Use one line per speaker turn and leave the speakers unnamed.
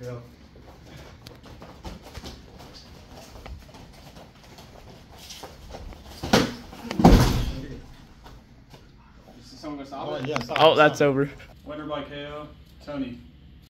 Yeah. Oh,
it?
yeah,
Oh, that's over.
Winner by KO, Tony.